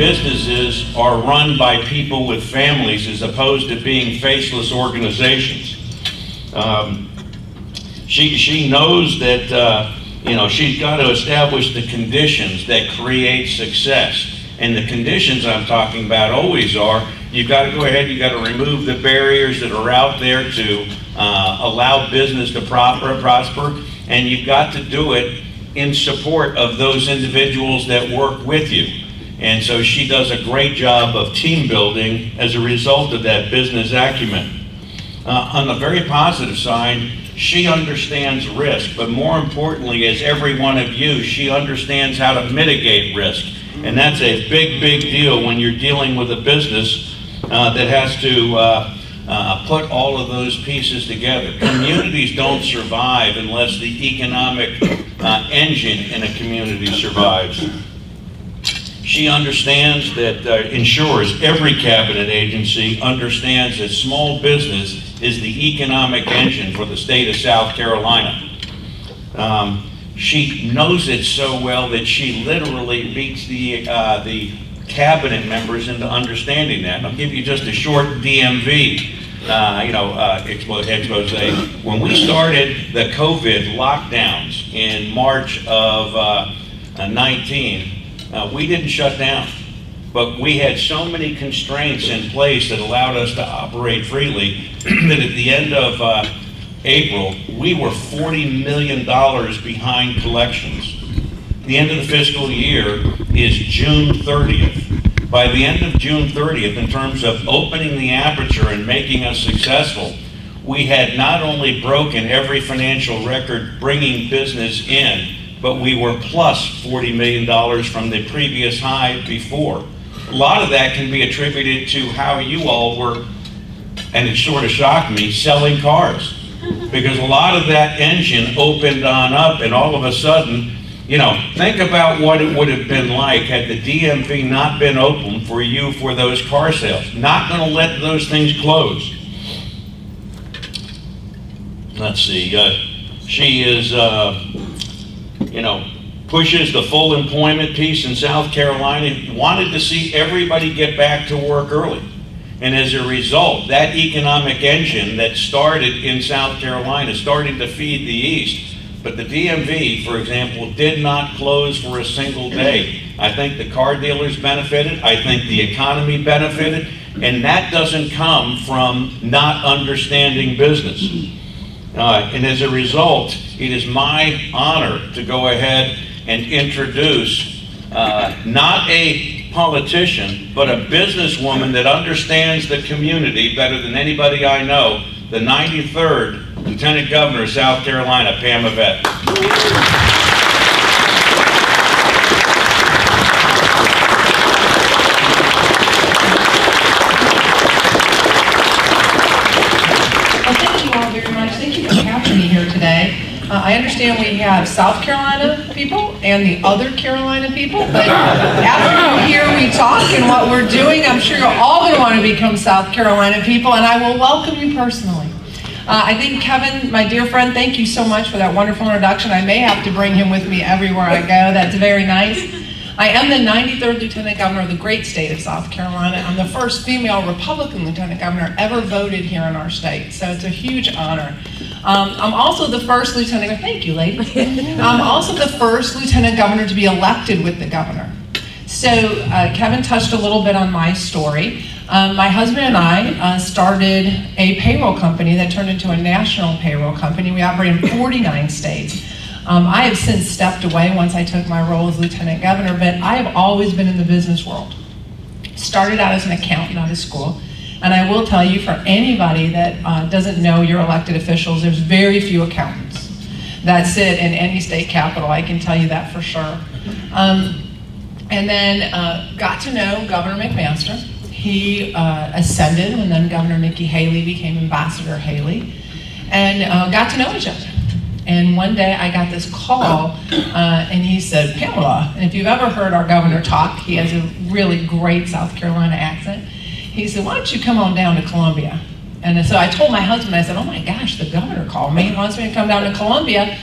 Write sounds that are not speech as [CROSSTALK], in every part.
businesses are run by people with families as opposed to being faceless organizations. Um, she, she knows that, uh, you know, she's got to establish the conditions that create success. And the conditions I'm talking about always are, you've got to go ahead, you've got to remove the barriers that are out there to uh, allow business to prosper, prosper, and you've got to do it in support of those individuals that work with you. And so she does a great job of team building as a result of that business acumen. Uh, on the very positive side, she understands risk, but more importantly, as every one of you, she understands how to mitigate risk. And that's a big, big deal when you're dealing with a business uh, that has to uh, uh, put all of those pieces together. Communities don't survive unless the economic uh, engine in a community survives. She understands that, uh, ensures every cabinet agency understands that small business is the economic engine for the state of South Carolina. Um, she knows it so well that she literally beats the, uh, the cabinet members into understanding that. And I'll give you just a short DMV uh, you know, uh, expose. When we started the COVID lockdowns in March of uh, 19, uh, we didn't shut down, but we had so many constraints in place that allowed us to operate freely [CLEARS THROAT] that at the end of uh, April, we were $40 million behind collections. The end of the fiscal year is June 30th. By the end of June 30th, in terms of opening the aperture and making us successful, we had not only broken every financial record bringing business in, but we were plus $40 million from the previous high before. A lot of that can be attributed to how you all were, and it sort of shocked me, selling cars. [LAUGHS] Because a lot of that engine opened on up, and all of a sudden, you know, think about what it would have been like had the DMV not been open for you for those car sales. Not going to let those things close. Let's see. Uh, she is. Uh, you know, pushes the full employment piece in South Carolina, wanted to see everybody get back to work early. And as a result, that economic engine that started in South Carolina started to feed the East. But the DMV, for example, did not close for a single day. I think the car dealers benefited. I think the economy benefited. And that doesn't come from not understanding business. Uh, and as a result, it is my honor to go ahead and introduce uh, not a politician, but a businesswoman that understands the community better than anybody I know, the 93rd Lieutenant Governor of South Carolina, Pam Evette. Uh, I understand we have South Carolina people and the other Carolina people, but after you hear me talk and what we're doing, I'm sure you're all going to want to become South Carolina people, and I will welcome you personally. Uh, I think Kevin, my dear friend, thank you so much for that wonderful introduction. I may have to bring him with me everywhere I go. That's very nice. I am the 93rd Lieutenant Governor of the great state of South Carolina. I'm the first female Republican Lieutenant Governor ever voted here in our state, so it's a huge honor. Um, I'm also the first lieutenant, Governor, thank you ladies. [LAUGHS] I'm also the first lieutenant governor to be elected with the governor. So uh, Kevin touched a little bit on my story. Um, my husband and I uh, started a payroll company that turned into a national payroll company. We operate in 49 states. Um, I have since stepped away once I took my role as lieutenant governor, but I have always been in the business world. Started out as an accountant out of school. And I will tell you, for anybody that uh, doesn't know your elected officials, there's very few accountants that sit in any state capital. I can tell you that for sure. Um, and then uh, got to know Governor McMaster. He uh, ascended when then Governor Nikki Haley became Ambassador Haley, and uh, got to know each other. And one day I got this call, uh, and he said, Pamela, and if you've ever heard our governor talk, he has a really great South Carolina accent he said, why don't you come on down to Columbia? And so I told my husband, I said, oh my gosh, the governor called me. He wants me to come down to Columbia.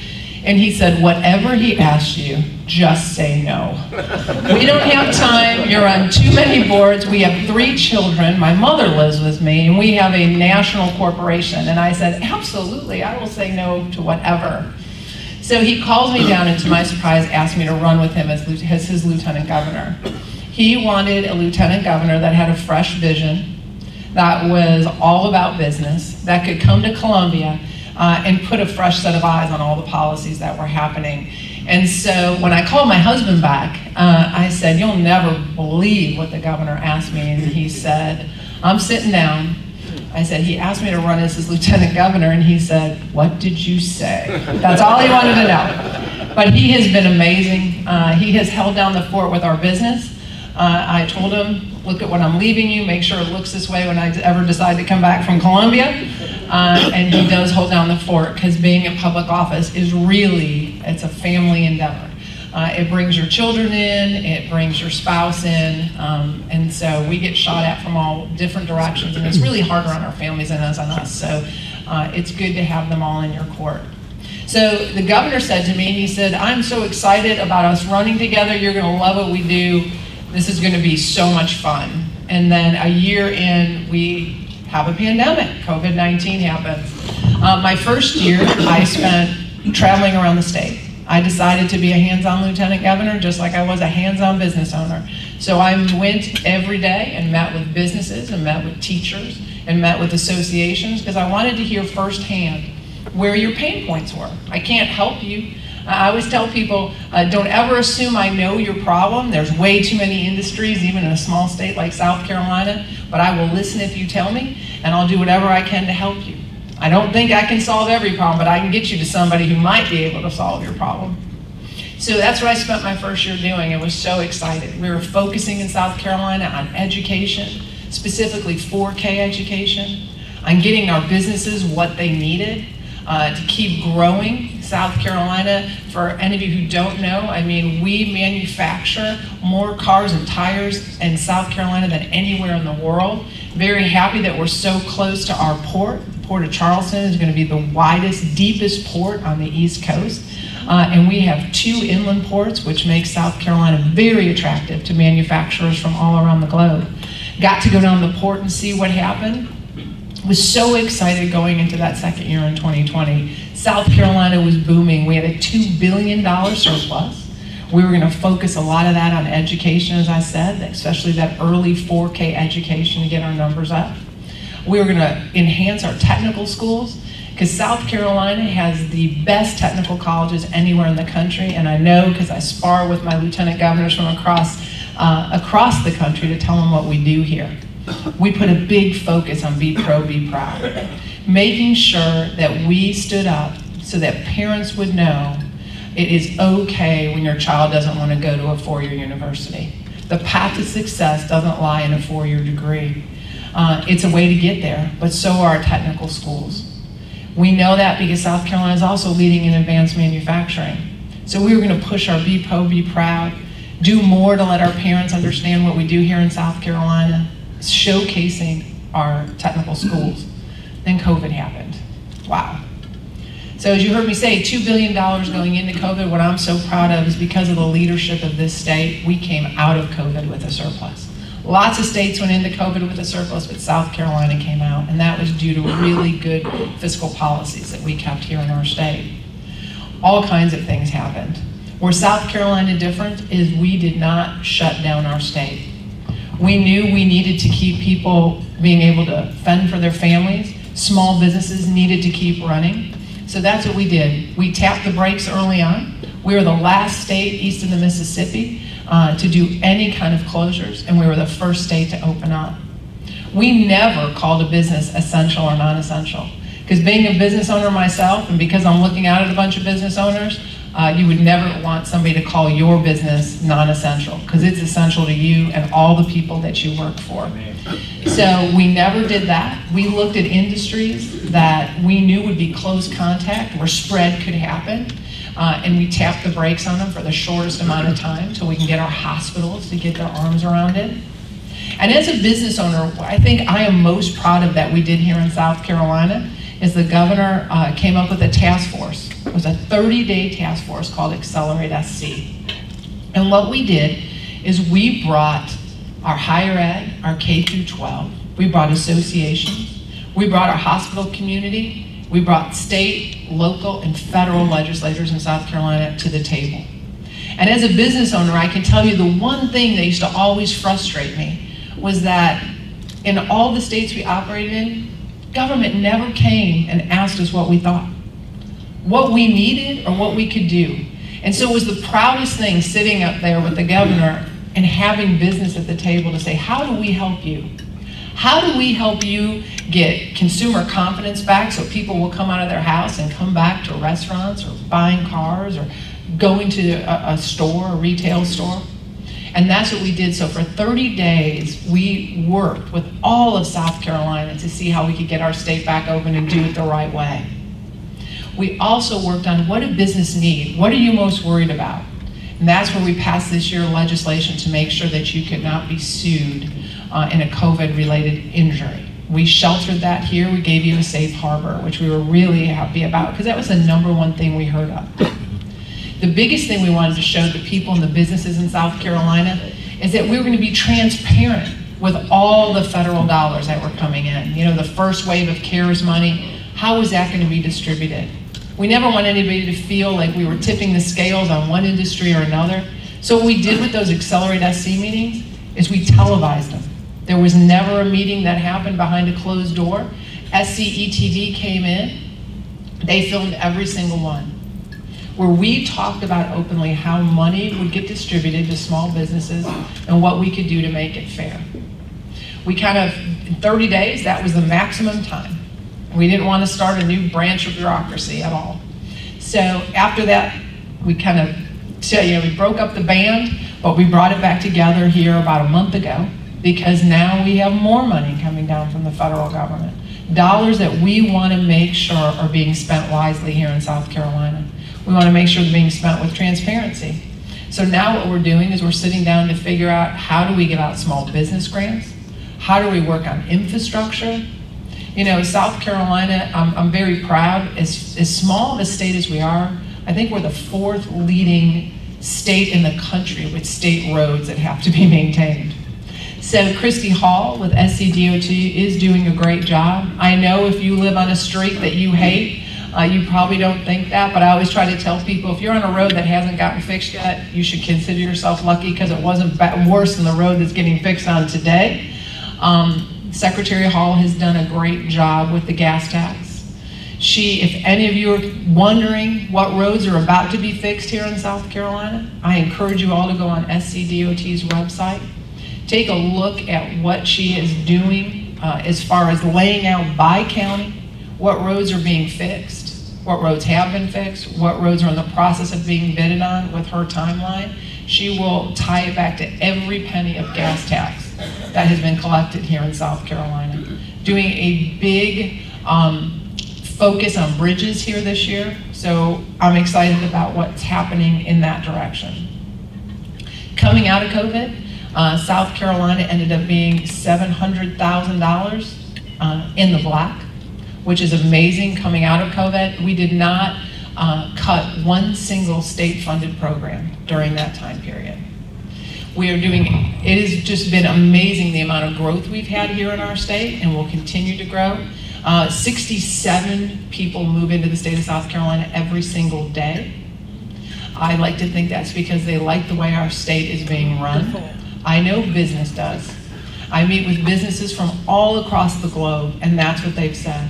And he said, whatever he asks you, just say no. we don't have time. You're on too many boards. We have three children. My mother lives with me, and we have a national corporation. And I said, absolutely, I will say no to whatever. So he calls me down, and to my surprise, asked me to run with him as, as his lieutenant governor. He wanted a lieutenant governor that had a fresh vision, that was all about business, that could come to Columbia uh, and put a fresh set of eyes on all the policies that were happening. And so when I called my husband back, uh, I said, You'll never believe what the governor asked me. And he said, I'm sitting down. I said, He asked me to run as his lieutenant governor, and he said, What did you say? That's all he wanted to know. But he has been amazing. Uh, he has held down the fort with our business. Uh, I told him, look at what I'm leaving you, make sure it looks this way when I ever decide to come back from Columbia. Uh, and he does hold down the fort because being in public office is really, it's a family endeavor. Uh, it brings your children in, it brings your spouse in, um, and so we get shot at from all different directions, and it's really harder on our families than it is on us. So uh, it's good to have them all in your court. So the governor said to me, he said, I'm so excited about us running together. You're going to love what we do this is going to be so much fun. And then a year in, we have a pandemic. COVID 19 happens. Uh, my first year, I spent traveling around the state. I decided to be a hands on lieutenant governor just like I was a hands on business owner. So I went every day and met with businesses and met with teachers and met with associations because I wanted to hear firsthand where your pain points were. I can't help you I always tell people, uh, don't ever assume I know your problem. There's way too many industries, even in a small state like South Carolina, but I will listen if you tell me, and I'll do whatever I can to help you. I don't think I can solve every problem, but I can get you to somebody who might be able to solve your problem. So that's what I spent my first year doing. I was so excited. We were focusing in South Carolina on education, specifically 4K education, on getting our businesses what they needed uh, to keep growing South Carolina. For any of you who don't know, I mean, we manufacture more cars and tires in South Carolina than anywhere in the world. Very happy that we're so close to our port. The Port of Charleston is going to be the widest, deepest port on the East Coast. Uh, and we have two inland ports, which makes South Carolina very attractive to manufacturers from all around the globe. Got to go down the port and see what happened. Was so excited going into that second year in 2020 South Carolina was booming. We had a $2 billion surplus. We were going to focus a lot of that on education, as I said, especially that early 4K education to get our numbers up. We were going to enhance our technical schools because South Carolina has the best technical colleges anywhere in the country, and I know because I spar with my lieutenant governors from across, uh, across the country to tell them what we do here. We put a big focus on Be Pro, Be Proud making sure that we stood up so that parents would know it is okay when your child doesn't want to go to a four-year university. The path to success doesn't lie in a four-year degree. Uh, it's a way to get there, but so are technical schools. We know that because South Carolina is also leading in advanced manufacturing. So we were going to push our Be Pro, Be Proud, do more to let our parents understand what we do here in South Carolina, showcasing our technical schools. Then COVID happened. Wow. So as you heard me say, $2 billion going into COVID, what I'm so proud of is because of the leadership of this state, we came out of COVID with a surplus. Lots of states went into COVID with a surplus, but South Carolina came out, and that was due to really good fiscal policies that we kept here in our state. All kinds of things happened. Where South Carolina different is we did not shut down our state. We knew we needed to keep people being able to fend for their families, small businesses needed to keep running. So that's what we did. We tapped the brakes early on. We were the last state east of the Mississippi uh, to do any kind of closures, and we were the first state to open up. We never called a business essential or non-essential. Because being a business owner myself, and because I'm looking out at a bunch of business owners, uh, you would never want somebody to call your business non-essential, because it's essential to you and all the people that you work for. So we never did that. We looked at industries that we knew would be close contact, where spread could happen, uh, and we tapped the brakes on them for the shortest amount of time so we can get our hospitals to get their arms around it. And as a business owner, I think I am most proud of that we did here in South Carolina is the governor uh, came up with a task force was a 30-day task force called Accelerate SC. And what we did is we brought our higher ed, our K through 12, we brought associations, we brought our hospital community, we brought state, local, and federal legislators in South Carolina to the table. And as a business owner, I can tell you the one thing that used to always frustrate me was that in all the states we operated in, government never came and asked us what we thought, what we needed, or what we could do. And so it was the proudest thing sitting up there with the governor and having business at the table to say, how do we help you? How do we help you get consumer confidence back so people will come out of their house and come back to restaurants or buying cars or going to a, a store, a retail store? And that's what we did. So for 30 days, we worked with all of South Carolina to see how we could get our state back open and do it the right way. We also worked on what do business need? What are you most worried about? And that's where we passed this year legislation to make sure that you could not be sued uh, in a COVID-related injury. We sheltered that here. We gave you a safe harbor, which we were really happy about because that was the number one thing we heard of. The biggest thing we wanted to show the people and the businesses in South Carolina is that we were going to be transparent with all the federal dollars that were coming in. You know, the first wave of CARES money, how was that going to be distributed? We never want anybody to feel like we were tipping the scales on one industry or another. So what we did with those Accelerate SC meetings is we televised them. There was never a meeting that happened behind a closed door. SCETV came in, they filmed every single one, where we talked about openly how money would get distributed to small businesses and what we could do to make it fair. We kind of, in 30 days, that was the maximum time. We didn't want to start a new branch of bureaucracy at all. So after that, we kind of, so, you know, we broke up the band, but we brought it back together here about a month ago because now we have more money coming down from the federal government. Dollars that we want to make sure are being spent wisely here in South Carolina. We want to make sure they're being spent with transparency. So now what we're doing is we're sitting down to figure out how do we give out small business grants? How do we work on infrastructure? You know, South Carolina, I'm, I'm very proud, as, as small of a state as we are, I think we're the fourth leading state in the country with state roads that have to be maintained. So Christy Hall with SCDOT is doing a great job. I know if you live on a street that you hate, uh, you probably don't think that, but I always try to tell people if you're on a road that hasn't gotten fixed yet, you should consider yourself lucky because it wasn't worse than the road that's getting fixed on today. Um, Secretary Hall has done a great job with the gas tax. She, if any of you are wondering what roads are about to be fixed here in South Carolina, I encourage you all to go on SCDOT's website take a look at what she is doing uh, as far as laying out by county what roads are being fixed, what roads have been fixed, what roads are in the process of being bidded on with her timeline. She will tie it back to every penny of gas tax that has been collected here in South Carolina. Doing a big um, focus on bridges here this year, so I'm excited about what's happening in that direction. Coming out of COVID, uh, South Carolina ended up being $700,000 uh, in the black, which is amazing coming out of COVID. We did not uh, cut one single state-funded program during that time period. We are doing, it has just been amazing the amount of growth we've had here in our state and will continue to grow. Uh, 67 people move into the state of South Carolina every single day. I like to think that's because they like the way our state is being run. I know business does. I meet with businesses from all across the globe, and that's what they've said.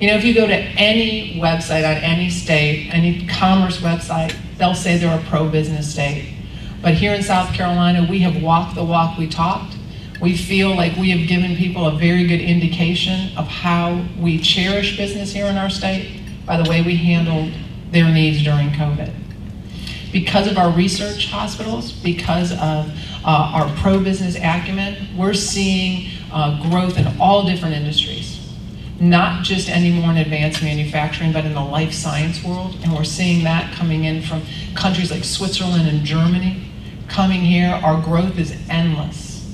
You know, if you go to any website on any state, any commerce website, they'll say they're a pro-business state. But here in South Carolina, we have walked the walk we talked. We feel like we have given people a very good indication of how we cherish business here in our state by the way we handled their needs during COVID. Because of our research hospitals, because of uh, our pro-business acumen, we're seeing uh, growth in all different industries. Not just anymore in advanced manufacturing, but in the life science world. And we're seeing that coming in from countries like Switzerland and Germany. Coming here, our growth is endless.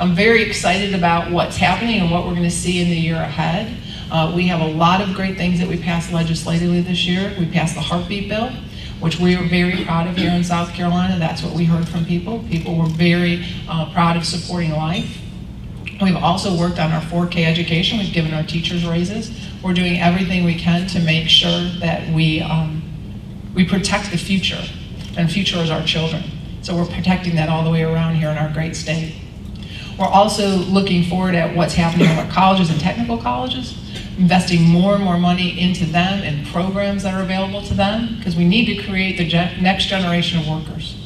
I'm very excited about what's happening and what we're going to see in the year ahead. Uh, we have a lot of great things that we passed legislatively this year. We passed the heartbeat bill, which we are very proud of here in South Carolina. That's what we heard from people. People were very uh, proud of supporting life. We've also worked on our 4K education. We've given our teachers raises. We're doing everything we can to make sure that we, um, we protect the future, and future is our children. So we're protecting that all the way around here in our great state. We're also looking forward at what's happening with our colleges and technical colleges, investing more and more money into them and programs that are available to them, because we need to create the next generation of workers.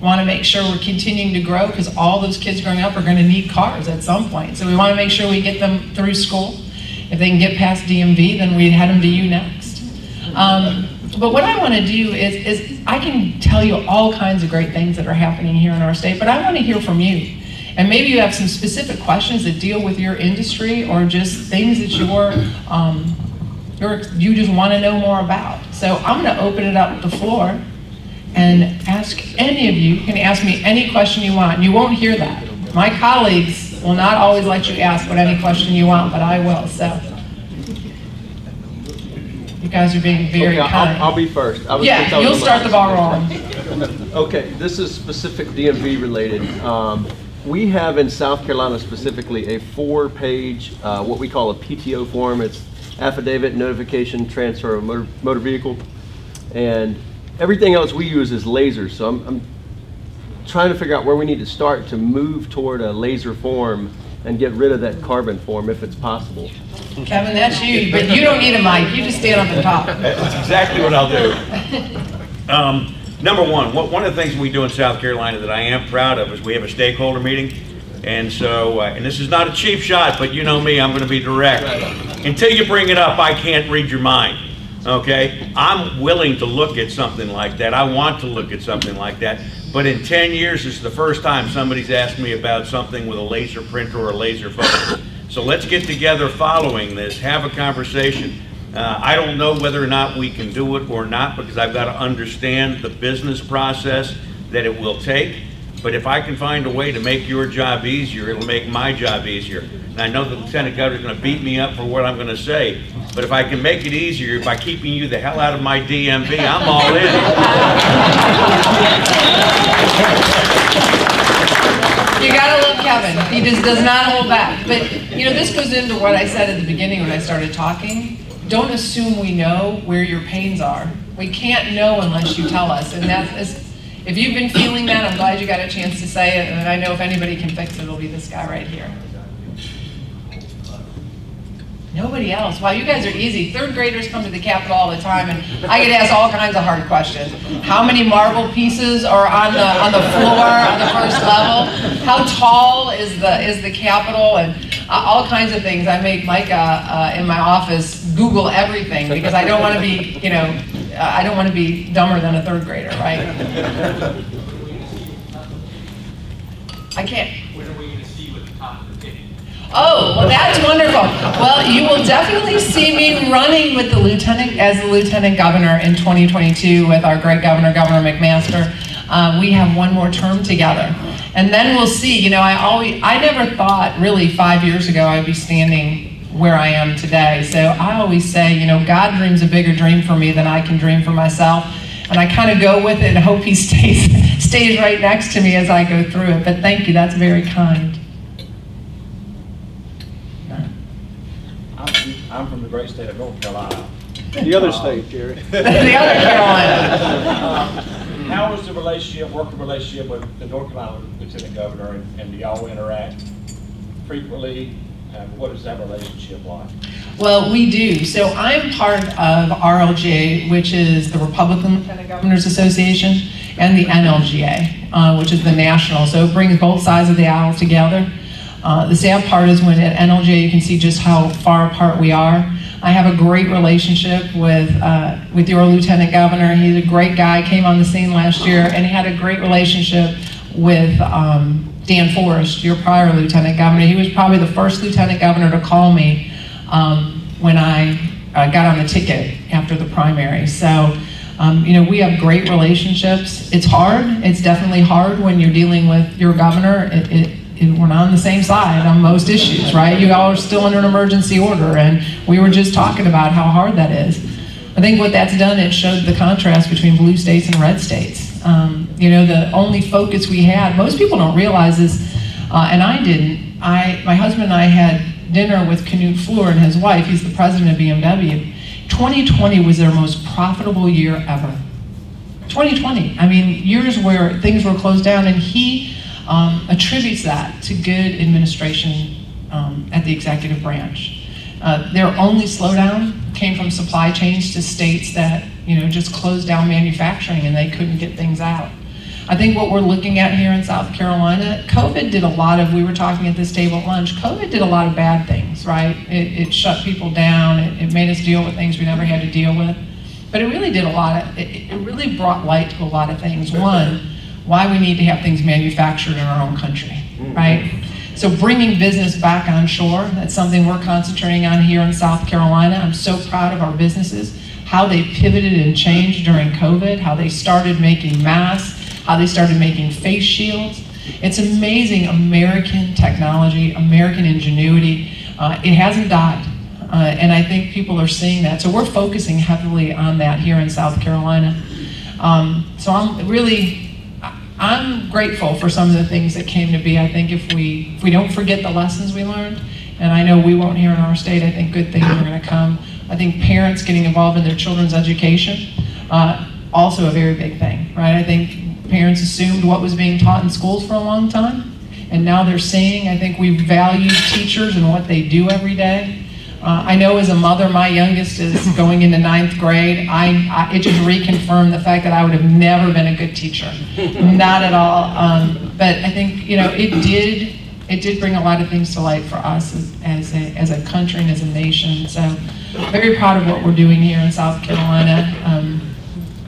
We want to make sure we're continuing to grow, because all those kids growing up are going to need cars at some point. So we want to make sure we get them through school. If they can get past DMV, then we'd head them to you next. Um, but what I want to do is, is I can tell you all kinds of great things that are happening here in our state, but I want to hear from you. And maybe you have some specific questions that deal with your industry or just things that you're, um, you're you just want to know more about. So I'm going to open it up the floor and ask any of you, you can ask me any question you want. You won't hear that. My colleagues will not always let you ask what any question you want, but I will, so. Guys are being very Okay, kind. I'll, I'll be first. I was Yeah, you'll start the ball rolling. [LAUGHS] Okay, this is specific DMV related. Um, we have in South Carolina specifically a four-page, uh, what we call a PTO form. It's affidavit, notification, transfer of motor, motor vehicle. And everything else we use is lasers, so I'm, I'm trying to figure out where we need to start to move toward a laser form and get rid of that carbon form if it's possible. Kevin, that's you, but you don't need a mic, you just stand up and talk. That's exactly what I'll do. Um, Number one, what- one of the things we do in South Carolina that I am proud of is we have a stakeholder meeting. And so, uh, and this is not a cheap shot, but you know me, I'm going to be direct. Until you bring it up, I can't read your mind, okay? I'm willing to look at something like that. I want to look at something like that. But in 10 years, this is the first time somebody's asked me about something with a laser printer or a laser photo. So let's get together following this, have a conversation. Uh, I don't know whether or not we can do it or not because I've got to understand the business process that it will take. But if I can find a way to make your job easier, it'll make my job easier. And I know the lieutenant governor's going to beat me up for what I'm going to say, but if I can make it easier by keeping you the hell out of my DMV, I'm all in. You gotta love Kevin. He just does not hold back. But, you know, this goes into what I said at the beginning when I started talking. Don't assume we know where your pains are. We can't know unless you tell us. And that's, if you've been feeling that, I'm glad you got a chance to say it. And I know if anybody can fix it, it'll be this guy right here. Nobody else. Wow, you guys are easy. Third graders come to the Capitol all the time, and I get asked all kinds of hard questions. How many marble pieces are on the on the floor on the first level? How tall is the is the Capitol? And uh, all kinds of things. I make Micah uh, in my office Google everything because I don't want to be, you know, uh, I don't want to be dumber than a third grader, right? I can't. When are we going to see you at the top of the ticket? Oh, well, that's wonderful. Well, you will definitely see me running with the lieutenant, as the lieutenant governor in 2022 with our great governor, Governor McMaster. Uh, we have one more term together. And then we'll see, you know, I always, I never thought really five years ago I'd be standing where I am today. So I always say, you know, God dreams a bigger dream for me than I can dream for myself. And I kind of go with it and hope he [LAUGHS] stays, stays right next to me as I go through it. But thank you, that's very kind. I'm I'm from the great state of North Carolina. The other state, Jerry. [LAUGHS] the other Carolina. Uh, How is the relationship, working relationship with the North Carolina Lieutenant Governor, and- and do y'all interact frequently? And what is that relationship like? Well, we do. So I'm part of RLGA, which is the Republican Lieutenant Governors Association, and the NLGA, uh, which is the national. So it brings both sides of the aisle together. Uh, the sad part is when at NLGA, you can see just how far apart we are. I have a great relationship with uh, with your Lieutenant Governor. He's a great guy. Came on the scene last year, and he had a great relationship with um, Dan Forest, your prior Lieutenant Governor. He was probably the first Lieutenant Governor to call me um, when I uh, got on the ticket after the primary. So, um, you know, we have great relationships. It's hard. It's definitely hard when you're dealing with your governor. It, it, we're not on the same side on most issues, right? You all are still under an emergency order, and we were just talking about how hard that is. I think what that's done, it showed the contrast between blue states and red states. Um, you know, the only focus we had, most people don't realize this, uh, and I didn't. I, my husband and I had dinner with Knudt Flor and his wife. He's the president of BMW. 2020 was their most profitable year ever. 2020. I mean, years where things were closed down, and he um, attributes that to good administration um, at the executive branch. Uh, their only slowdown came from supply chains to states that you know just closed down manufacturing and they couldn't get things out. I think what we're looking at here in South Carolina, COVID did a lot of, we were talking at this table at lunch, COVID did a lot of bad things, right? It, it shut people down, it, it made us deal with things we never had to deal with. But it really did a lot of, it, it really brought light to a lot of things. One, why we need to have things manufactured in our own country, right? So bringing business back on shore, that's something we're concentrating on here in South Carolina. I'm so proud of our businesses, how they pivoted and changed during COVID, how they started making masks, how they started making face shields. It's amazing American technology, American ingenuity. Uh, it hasn't died. Uh, and I think people are seeing that. So we're focusing heavily on that here in South Carolina. Um, so I'm really, I'm grateful for some of the things that came to be. I think if we, if we don't forget the lessons we learned, and I know we won't here in our state, I think good things are going to come. I think parents getting involved in their children's education, uh, also a very big thing, right? I think parents assumed what was being taught in schools for a long time, and now they're seeing, I think we value teachers and what they do every day. Uh, I know as a mother, my youngest is going into ninth grade. I, I, it just reconfirmed the fact that I would have never been a good teacher, [LAUGHS] not at all. Um, but I think you know it did it did bring a lot of things to light for us as, as, a, as a country and as a nation. So very proud of what we're doing here in South Carolina. Um,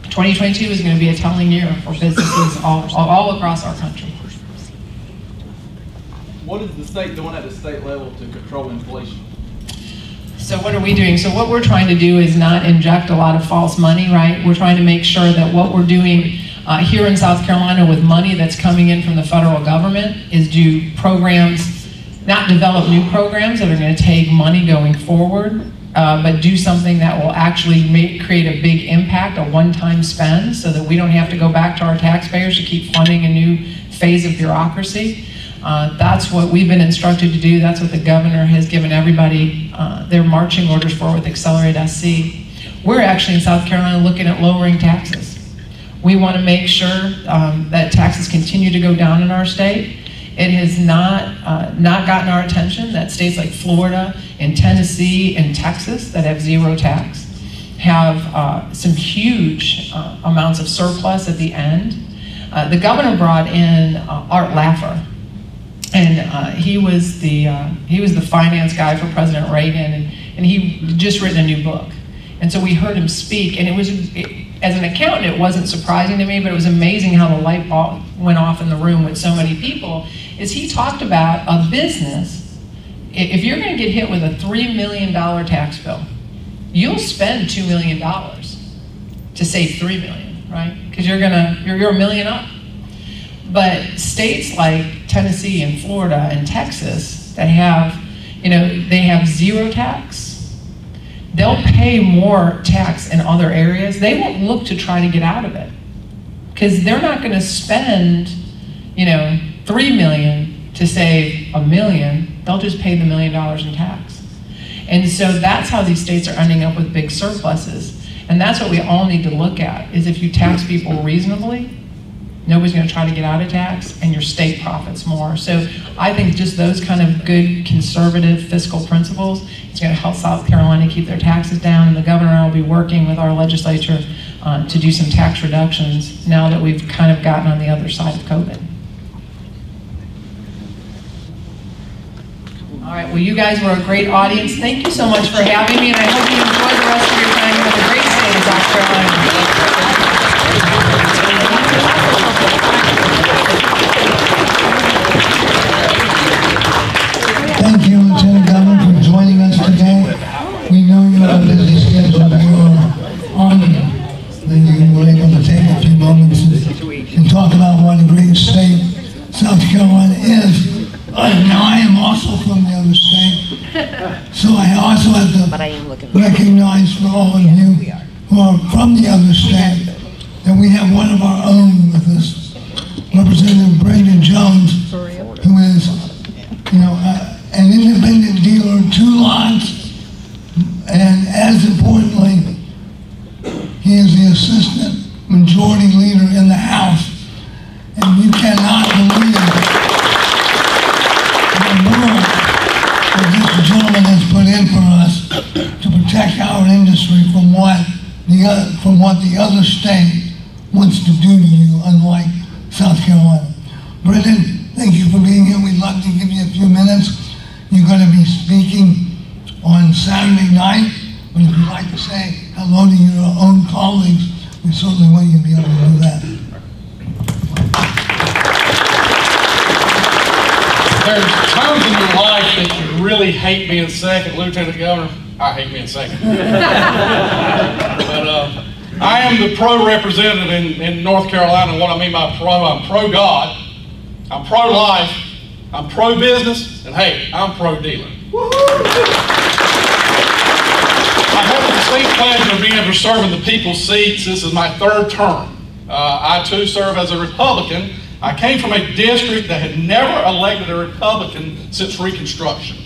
2022 is going to be a telling year for businesses all, all, all across our country. What is the state doing at the state level to control inflation? So what are we doing? So what we're trying to do is not inject a lot of false money, right? We're trying to make sure that what we're doing uh, here in South Carolina with money that's coming in from the federal government is do programs, not develop new programs that are going to take money going forward, uh, but do something that will actually make, create a big impact, a one-time spend, so that we don't have to go back to our taxpayers to keep funding a new phase of bureaucracy. Uh, that's what we've been instructed to do. That's what the governor has given everybody uh, their marching orders for with Accelerate SC. We're actually in South Carolina looking at lowering taxes. We want to make sure um, that taxes continue to go down in our state. It has not uh, not gotten our attention that states like Florida and Tennessee and Texas that have zero tax have uh, some huge uh, amounts of surplus at the end. Uh, the governor brought in Art Laffer, and uh, he was the uh, he was the finance guy for President Reagan, and, and he just written a new book. And so we heard him speak, and it was it, as an accountant, it wasn't surprising to me, but it was amazing how the light bulb went off in the room with so many people. Is he talked about a business? If you're going to get hit with a three million dollar tax bill, you'll spend two million dollars to save three million, right? Because you're gonna you're, you're a million up. But states like Tennessee and Florida and Texas that have, you know, they have zero tax, they'll pay more tax in other areas. They won't look to try to get out of it because they're not going to spend, you know, three million to save a million. They'll just pay the million dollars in tax. And so that's how these states are ending up with big surpluses. And that's what we all need to look at, is if you tax people reasonably, nobody's gonna try to get out of tax, and your state profits more. So I think just those kind of good conservative fiscal principles, it's gonna help South Carolina keep their taxes down, and the governor and I will be working with our legislature uh, to do some tax reductions now that we've kind of gotten on the other side of COVID. All right, well, you guys were a great audience. Thank you so much for having me, and I hope you enjoy the rest of your time with the great state of South Carolina. So I also have to recognize for all of you who are from the other state that we have one of our own with us, Representative Brenden Jones, who is, you know, uh, an independent dealer, two lots, and as importantly, he is the assistant majority leader in the House. And you cannot believe the work gentleman has put in for us to protect our industry from what the, oth- from what the other state wants to do to you, unlike South Carolina. Brenden, thank you for being here. We'd love to give you a few minutes. You're going to be speaking on Saturday night, but if you'd like to say hello to your own colleagues, we certainly want you to be able to do that. There's times in your life that you really hate being second, Lieutenant Governor. I hate being second. [LAUGHS] but uh, I am the pro representative in, in North Carolina. What I mean by pro, I'm pro God, I'm pro life, I'm pro business, and hey, I'm pro dealer. I have the distinct pleasure of being able to serve in the people's seats. This is my third term. Uh, I too serve as a Republican. I came from a district that had never elected a Republican since Reconstruction.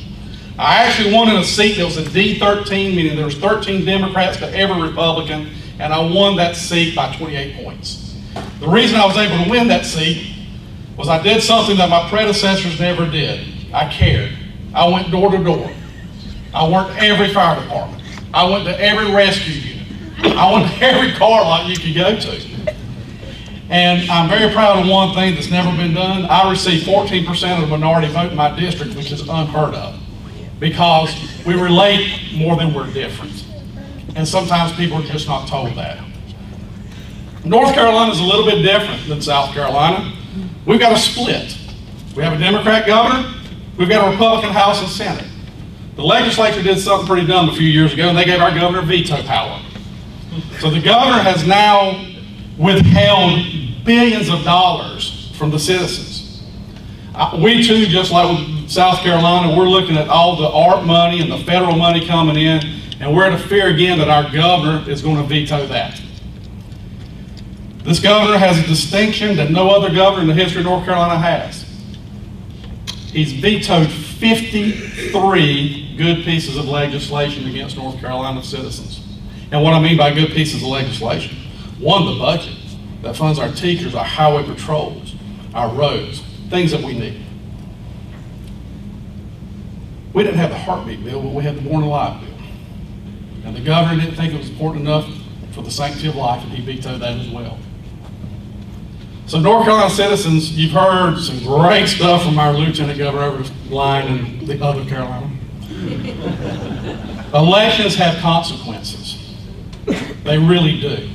I actually in a seat that was a D13, meaning there was 13 Democrats to every Republican, and I won that seat by 28 points. The reason I was able to win that seat was I did something that my predecessors never did. I cared. I went door to door. I worked every fire department. I went to every rescue unit. I went to every car lot you could go to. And I'm very proud of one thing that's never been done. I received 14% of the minority vote in my district, which is unheard of, because we relate more than we're different. And sometimes people are just not told that. North Carolina is a little bit different than South Carolina. We've got a split. We have a Democrat governor, we've got a Republican House and Senate. The legislature did something pretty dumb a few years ago, and they gave our governor veto power. So the governor has now withheld billions of dollars from the citizens. Uh, We too, just like South Carolina, we're looking at all the ARP money and the federal money coming in, and we're in a fear again that our governor is going to veto that. This governor has a distinction that no other governor in the history of North Carolina has. He's vetoed 53 good pieces of legislation against North Carolina citizens. And what I mean by good pieces of legislation, one, the budget that funds our teachers, our highway patrols, our roads, things that we need. We didn't have the heartbeat bill, but we had the born alive bill. And the governor didn't think it was important enough for the sanctity of life, and he vetoed that as well. So North Carolina citizens, you've heard some great stuff from our lieutenant governor over the line in the other Carolina. [LAUGHS] Elections have consequences. They really do.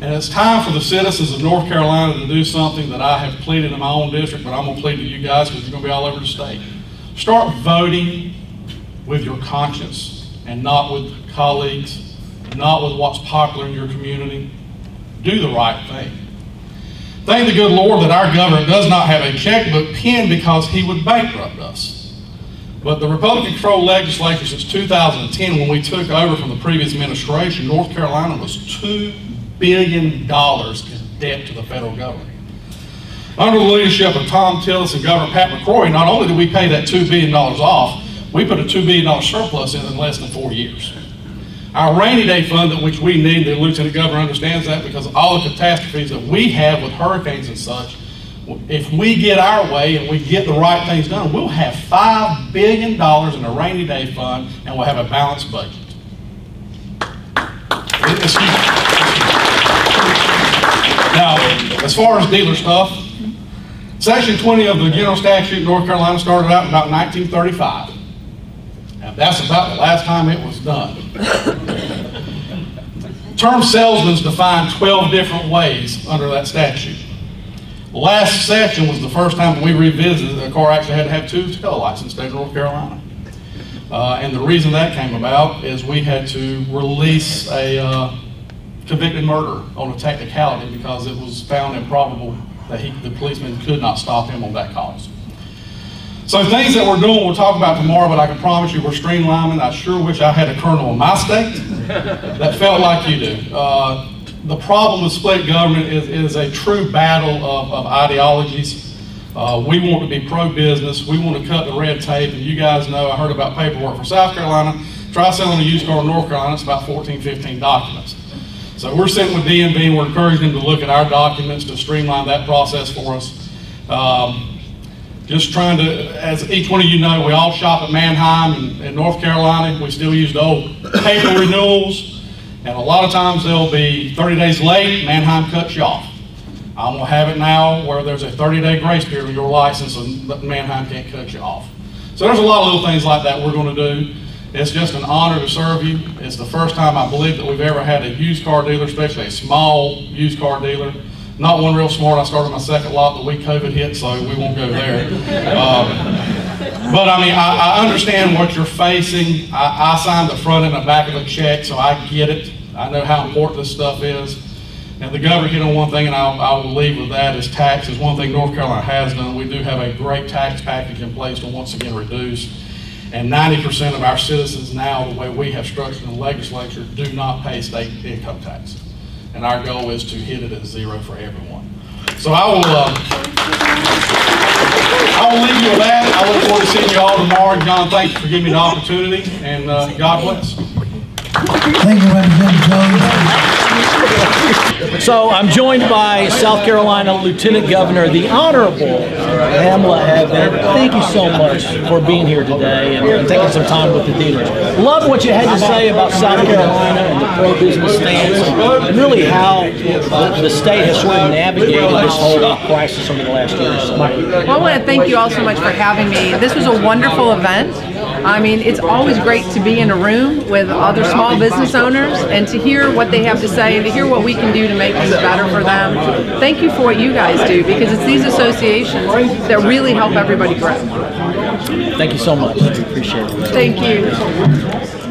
And it's time for the citizens of North Carolina to do something that I have pleaded in my own district, but I'm going to plead to you guys because you're going to be all over the state. Start voting with your conscience and not with colleagues, not with what's popular in your community. Do the right thing. Thank the good Lord that our governor does not have a checkbook pen because he would bankrupt us. But the Republican controlled legislature since 2010, when we took over from the previous administration, North Carolina was $2 billion in debt to the federal government. Under the leadership of Thom Tillis and Governor Pat McCrory, not only did we pay that $2 billion off, we put a $2 billion surplus in in less than four years. Our rainy day fund, that which we need, the Lieutenant Governor understands that because of all the catastrophes that we have with hurricanes and such, if we get our way and we get the right things done, we'll have $5 billion in a rainy day fund and we'll have a balanced budget. Now, as far as dealer stuff, Section 20 of the General Statute in North Carolina started out in about 1935. And that's about the last time it was done. Term salesman is defined 12 different ways under that statute. The last section was the first time we revisited, a car actually had to have two tail lights in the state of North Carolina. Uh, and the reason that came about is we had to release a uh, convicted murder on a technicality because it was found improbable that he, the policeman could not stop him on that cause. So things that we're doing, we'll talk about tomorrow, but I can promise you we're streamlining. I sure wish I had a colonel in my state [LAUGHS] that felt like you do. Uh, the problem with split government is, is a true battle of, of ideologies. Uh, we want to be pro-business. We want to cut the red tape. And you guys know, I heard about paperwork for South Carolina. Try selling a used car in North Carolina, it's about 14, 15 documents. So we're sitting with DMV we're encouraging them to look at our documents to streamline that process for us. Um, just trying to, as each one of you know, we all shop at Manheim in, North Carolina. We still use the old paper renewals. And a lot of times they'll be 30 days late, Manheim cuts you off. I'm gonna have it now where there's a 30-day grace period on your license and Manheim can't cut you off. So there's a lot of little things like that we're gonna do. It's just an honor to serve you. It's the first time I believe that we've ever had a used car dealer, especially a small used car dealer. Not one real smart. I started my second lot the week COVID hit, so we won't go there. [LAUGHS] Um, but I mean, I, I understand what you're facing. I, I signed the front and the back of the check, so I get it. I know how important this stuff is. And the governor hit on one thing, and I'll, I will leave with that, is taxes. One thing North Carolina has done, we do have a great tax package in place to once again reduce. And 90% of our citizens now, the way we have structured the legislature, do not pay state income tax. And our goal is to hit it at zero for everyone. So I will, uh, I will leave you with that. I look forward to seeing you all tomorrow. John, thank you for giving me the opportunity, and uh, God bless. Thank you, Representative Jones. So I'm joined by South Carolina Lieutenant Governor, the Honorable Pamela Evette. Thank you so much for being here today and taking some time with the dealers. Love what you had to say about South Carolina and the pro-business stance and really how the, the state has sort of navigated this whole crisis over the last year or so. Well, I want to thank you all so much for having me. This was a wonderful event. I mean, it's always great to be in a room with other small business owners and to hear what they have to say and to hear what we can do to make things better for them. Thank you for what you guys do because it's these associations that really help everybody grow. Thank you so much. Appreciate it. Thank you.